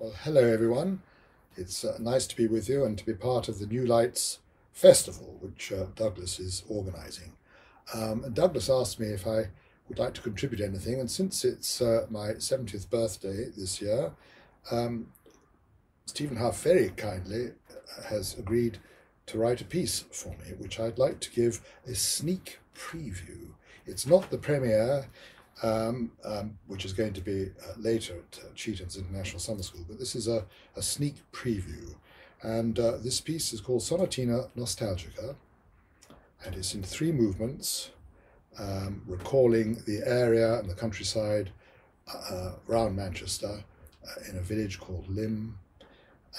Well, hello everyone. It's uh, nice to be with you and to be part of the New Lights Festival, which uh, Douglas is organising. Um, Douglas asked me if I would like to contribute anything, and since it's uh, my 70th birthday this year, um, Stephen Hough very kindly uh, has agreed to write a piece for me, which I'd like to give a sneak preview. It's not the premiere, um, um, which is going to be uh, later at uh, Chetham's International Summer School, but this is a, a sneak preview. And uh, this piece is called Sonatina Nostalgica, and it's in three movements, um, recalling the area and the countryside uh, around Manchester uh, in a village called Lymm.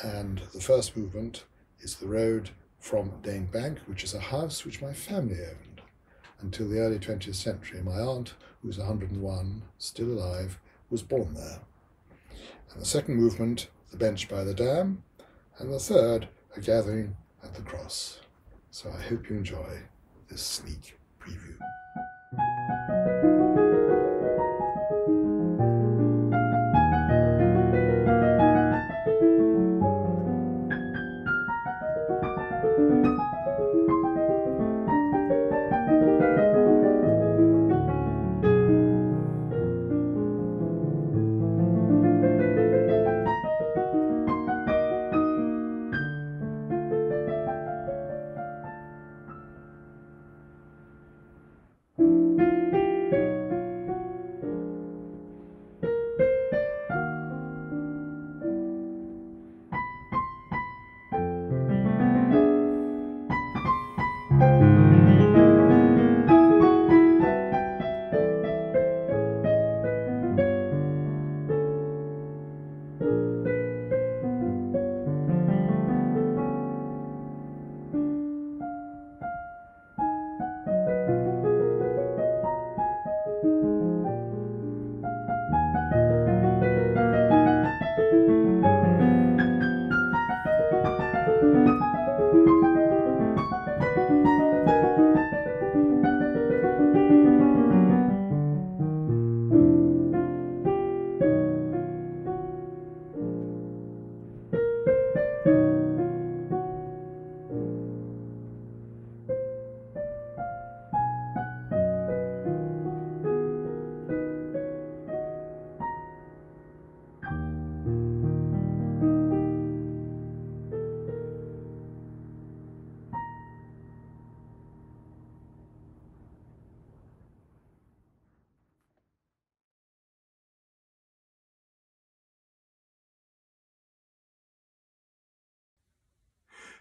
And the first movement is the road from Dane Bank, which is a house which my family owned until the early 20th century. My aunt who was 101, still alive, was born there. And the second movement, the bench by the dam, and the third, a gathering at the cross. So I hope you enjoy this sneak preview.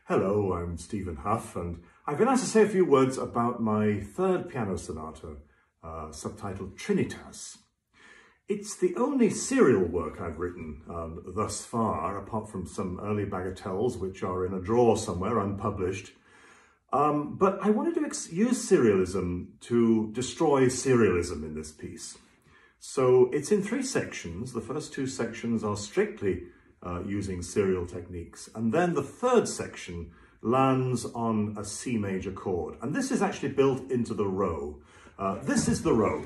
Hello, I'm Stephen Hough, and I've been asked to say a few words about my third piano sonata, uh, subtitled Trinitas. It's the only serial work I've written um, thus far, apart from some early bagatelles which are in a drawer somewhere, unpublished. Um, but I wanted to use serialism to destroy serialism in this piece. So it's in three sections. The first two sections are strictly uh, using serial techniques. And then the third section lands on a C major chord. And this is actually built into the row. Uh, this is the row.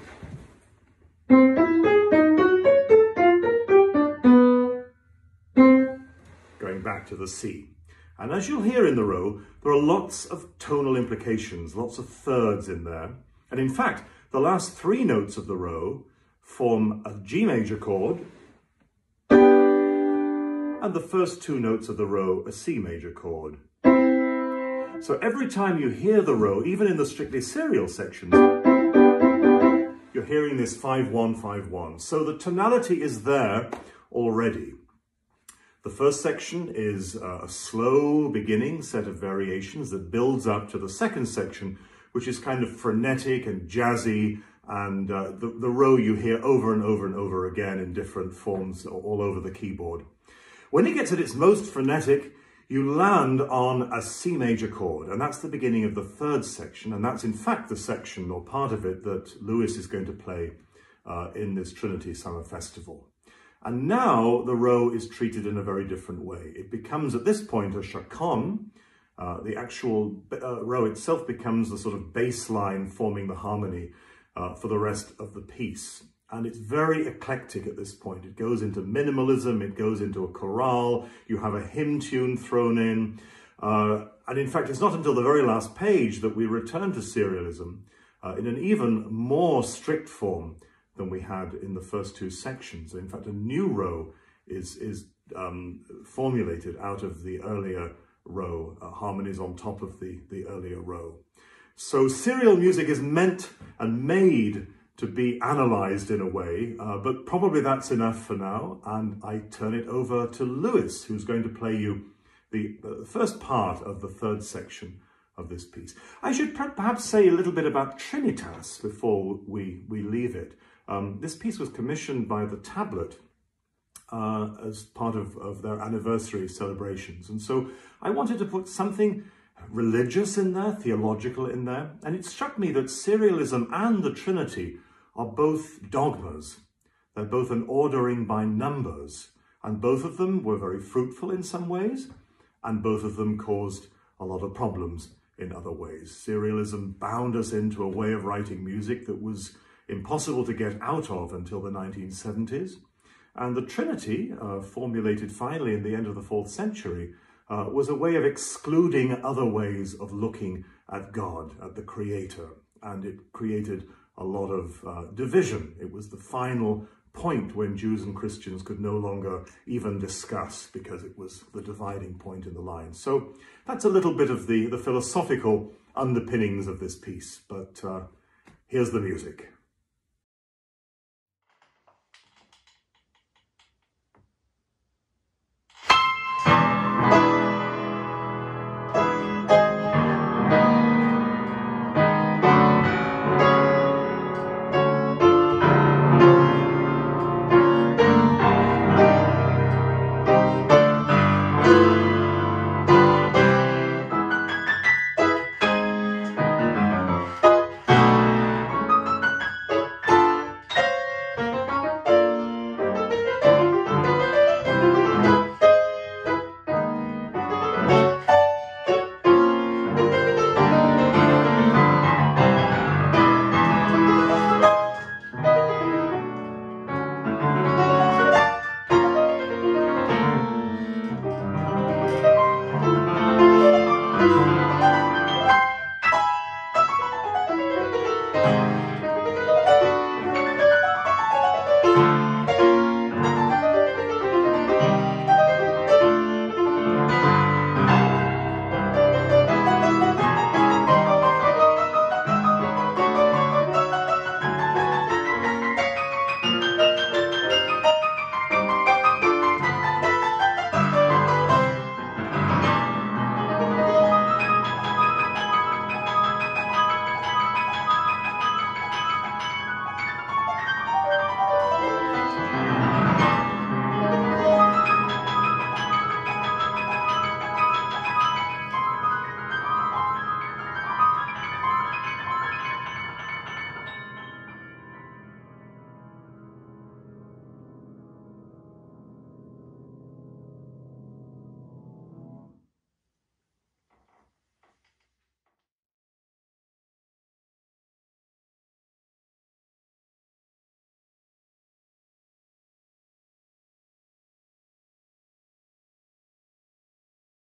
Going back to the C. And as you'll hear in the row, there are lots of tonal implications, lots of thirds in there. And in fact, the last three notes of the row form a G major chord, and the first two notes of the row a C major chord. So every time you hear the row, even in the strictly serial sections, you're hearing this 5-1-5-1. So the tonality is there already. The first section is a slow beginning set of variations that builds up to the second section, which is kind of frenetic and jazzy, and uh, the, the row you hear over and over and over again in different forms all over the keyboard. When it gets at its most frenetic, you land on a C major chord, and that's the beginning of the third section, and that's in fact the section or part of it that Lewis is going to play uh, in this Trinity Summer Festival. And now the row is treated in a very different way. It becomes at this point a chaconne. Uh, the actual uh, row itself becomes the sort of bass line forming the harmony uh, for the rest of the piece. And it's very eclectic at this point. It goes into minimalism, it goes into a chorale, you have a hymn tune thrown in, uh, and in fact, it's not until the very last page that we return to serialism uh, in an even more strict form than we had in the first two sections. In fact, a new row is, is um, formulated out of the earlier row, uh, harmonies on top of the, the earlier row. So serial music is meant and made to be analysed in a way, uh, but probably that's enough for now. And I turn it over to Lewis, who's going to play you the, the first part of the third section of this piece. I should perhaps say a little bit about Trinitas before we, we leave it. Um, this piece was commissioned by the Tablet uh, as part of, of their anniversary celebrations. And so I wanted to put something religious in there, theological in there. And it struck me that serialism and the Trinity are both dogmas. They're both an ordering by numbers. And both of them were very fruitful in some ways, and both of them caused a lot of problems in other ways. Serialism bound us into a way of writing music that was impossible to get out of until the 1970s. And the Trinity, uh, formulated finally in the end of the fourth century, uh, was a way of excluding other ways of looking at God, at the Creator. And it created a lot of uh, division. It was the final point when Jews and Christians could no longer even discuss because it was the dividing point in the line. So that's a little bit of the, the philosophical underpinnings of this piece, but uh, here's the music.